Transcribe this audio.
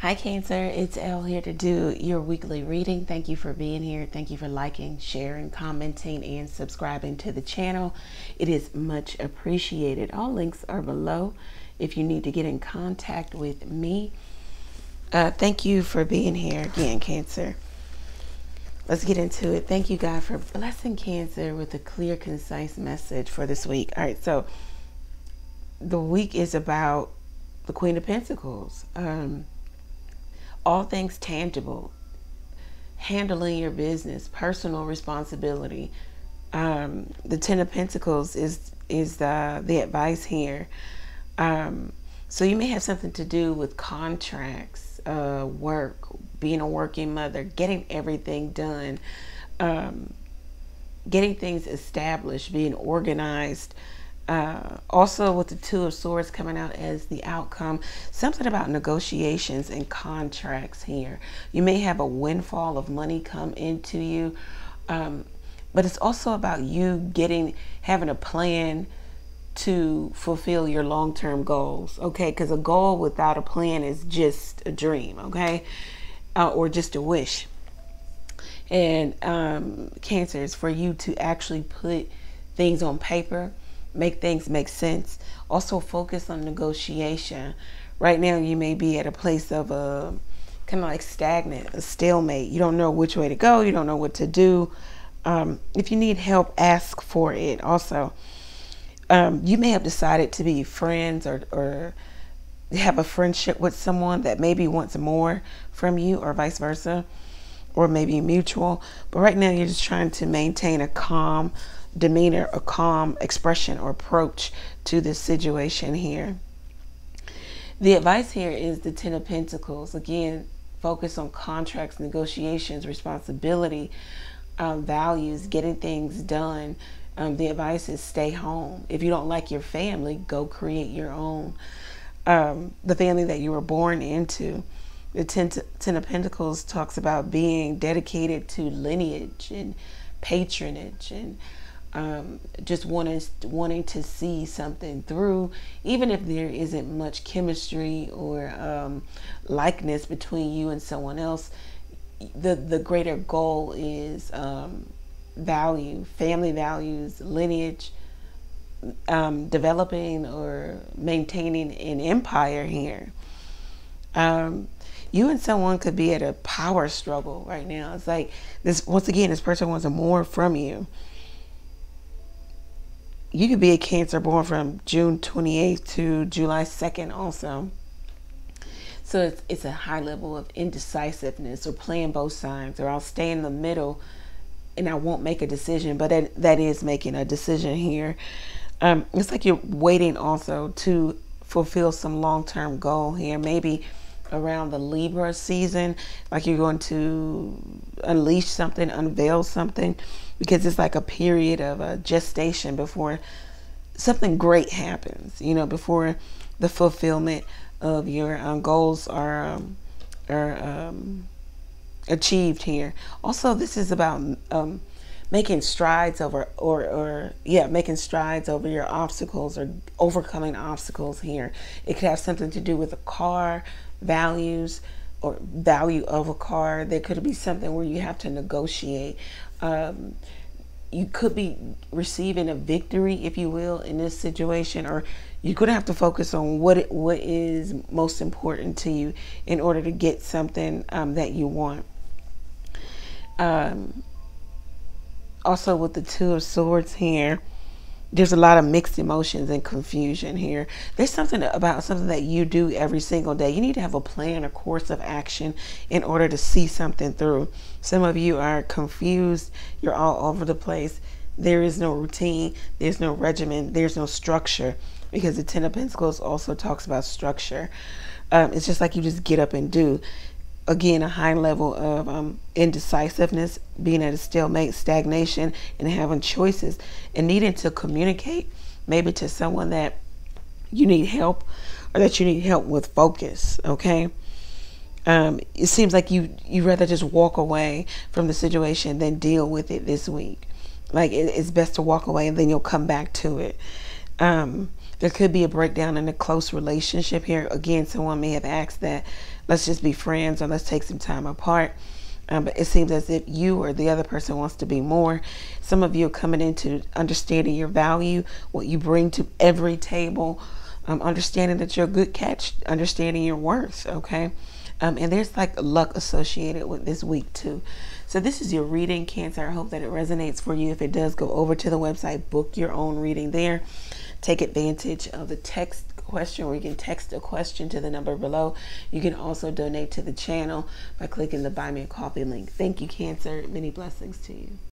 Hi, Cancer. It's Elle here to do your weekly reading. Thank you for being here. Thank you for liking, sharing, commenting, and subscribing to the channel. It is much appreciated. All links are below if you need to get in contact with me. Uh, thank you for being here again, Cancer. Let's get into it. Thank you, God, for blessing Cancer with a clear, concise message for this week. All right, so the week is about the Queen of Pentacles. Um, all things tangible, handling your business, personal responsibility. Um, the Ten of Pentacles is is the the advice here. Um, so you may have something to do with contracts, uh, work, being a working mother, getting everything done, um, getting things established, being organized. Uh, also, with the Two of Swords coming out as the outcome, something about negotiations and contracts here. You may have a windfall of money come into you, um, but it's also about you getting, having a plan to fulfill your long term goals, okay? Because a goal without a plan is just a dream, okay? Uh, or just a wish. And um, Cancer is for you to actually put things on paper make things make sense. Also focus on negotiation. Right now you may be at a place of a uh, kind of like stagnant, a stalemate. You don't know which way to go. You don't know what to do. Um, if you need help, ask for it. Also, um, you may have decided to be friends or, or have a friendship with someone that maybe wants more from you, or vice versa, or maybe mutual. But right now, you're just trying to maintain a calm demeanor, a calm expression or approach to this situation here. The advice here is the Ten of Pentacles. Again, focus on contracts, negotiations, responsibility, um, values, getting things done. Um, the advice is stay home. If you don't like your family, go create your own. Um, the family that you were born into. The Ten, Ten of Pentacles talks about being dedicated to lineage and patronage and um, just wanting wanting to see something through, even if there isn't much chemistry or um, likeness between you and someone else. The the greater goal is um, value, family values, lineage, um, developing or maintaining an empire here. Um, you and someone could be at a power struggle right now. It's like this once again, this person wants more from you you could be a Cancer born from June 28th to July 2nd, also. So it's, it's a high level of indecisiveness or playing both sides, or I'll stay in the middle and I won't make a decision, but that, that is making a decision here. Um, it's like you're waiting also to fulfill some long term goal here, maybe around the Libra season, like you're going to unleash something, unveil something because it's like a period of a gestation before something great happens, you know, before the fulfillment of your um, goals are, um, are um, achieved here. Also, this is about um, making strides over, or, or, yeah, making strides over your obstacles or overcoming obstacles here. It could have something to do with a car, values, or value of a car. There could be something where you have to negotiate um, you could be receiving a victory, if you will, in this situation, or you're going to have to focus on what it, what is most important to you in order to get something um, that you want. Um, also, with the Two of Swords here, there's a lot of mixed emotions and confusion here. There's something about something that you do every single day. You need to have a plan, a course of action in order to see something through. Some of you are confused. You're all over the place. There is no routine. There's no regimen. There's no structure because the Ten of Pentacles also talks about structure. Um, it's just like you just get up and do again a high level of um, indecisiveness being at a stalemate stagnation and having choices and needing to communicate maybe to someone that you need help or that you need help with focus okay? Um, it seems like you you rather just walk away from the situation than deal with it this week. Like it, it's best to walk away and then you'll come back to it um, There could be a breakdown in a close relationship here. Again, someone may have asked that let's just be friends or let's take some time apart. Um, but it seems as if you or the other person wants to be more. Some of you are coming into understanding your value, what you bring to every table, um, understanding that you're a good catch, understanding your worth, okay? Um, and there's like luck associated with this week too. So this is your reading, Cancer. I hope that it resonates for you. If it does, go over to the website, book your own reading there. Take advantage of the text question where you can text a question to the number below. You can also donate to the channel by clicking the Buy Me a Coffee link. Thank you, Cancer. Many blessings to you.